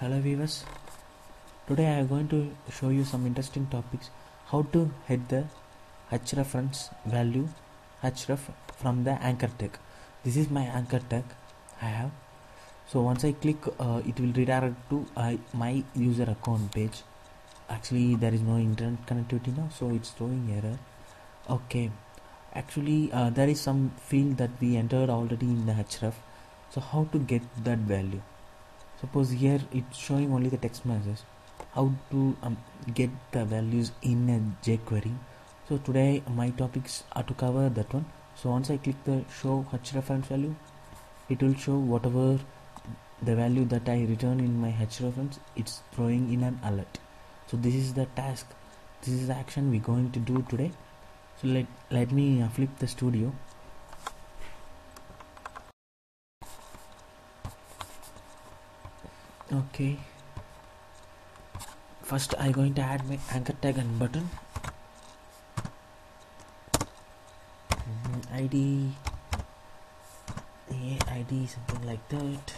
hello viewers. Today i am going to show you some interesting topics. How to head the hrefs value href from the anchor tag. This is my anchor tag i have. So once i click uh, it will redirect to uh, my user account page. Actually there is no internet connectivity now so it's throwing error. Okay. Actually uh, there is some field that we entered already in the href so how to get that value suppose here it's showing only the text messages. How to um, get the values in a jQuery. So today my topics are to cover that one. So once I click the show href value it will show whatever the value that I return in my href it's throwing in an alert. So this is the task. This is the action we're going to do today. So let let me uh, flip the studio okay. First I'm going to add my anchor tag and button. Mm, ID yeah, ID something like that.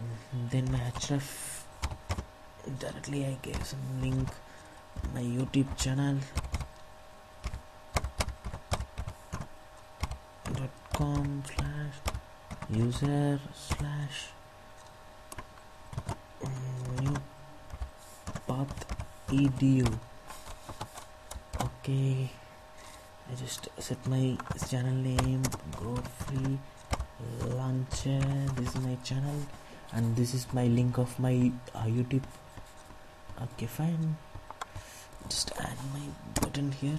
Mm, then my href. Directly I gave some link my YouTube channel. Dot com slash user slash edu okay. I just set my channel name go free launcher this is my channel and this is my link of my uh, YouTube. Okay fine. Just add my button here.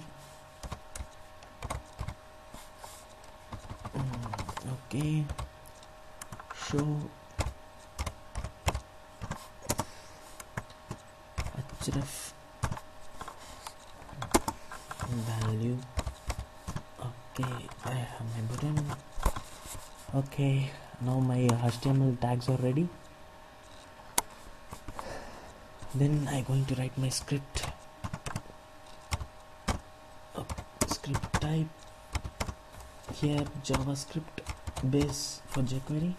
Mm, okay. Show href value. Okay I have my button. Okay now my HTML tags are ready. Then I'm going to write my script. Oh, script type. Here JavaScript base for jQuery.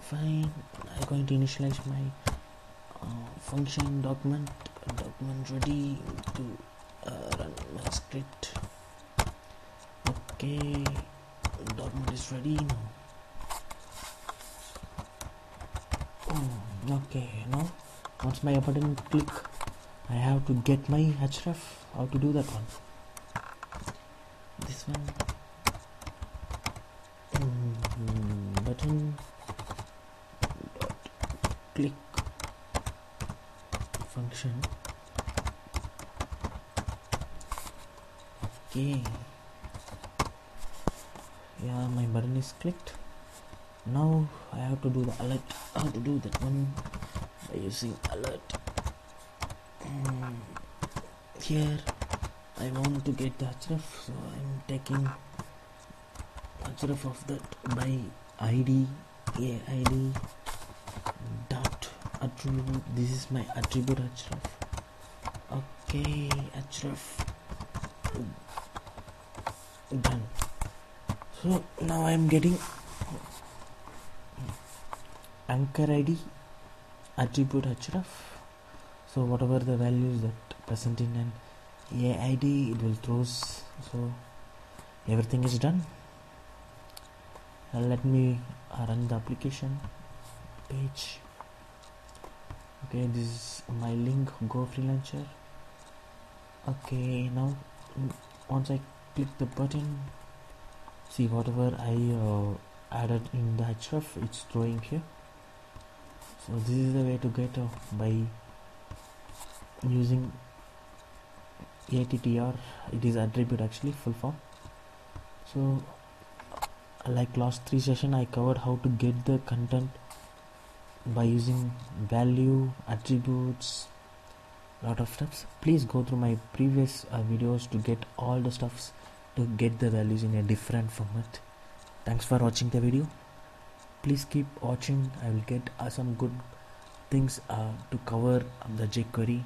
Fine. I'm going to initialize my uh, function document document ready to uh, run my script. Okay document is ready now. Oh, okay now once my button click I have to get my href how to do that one. This one. Mm, button. Click function. Okay. Yeah my button is clicked. Now I have to do the alert. How to do that one by using alert. Here I want to get the href so I'm taking href of that by id a id dot attribute this is my attribute href okay href done. So now I am getting anchor id attribute href so whatever the values that present in an AID it will throws so everything is done. Uh, let me run the application page okay this is my link go freelancer. Okay now once I click the button see whatever I uh, added in the href it's throwing here. So this is the way to get uh, by using attr it is attribute actually full form. So like last three session I covered how to get the content by using value attributes lot of stuffs. Please go through my previous uh, videos to get all the stuffs to get the values in a different format. Thanks for watching the video. Please keep watching. I will get uh, some good things uh, to cover the jquery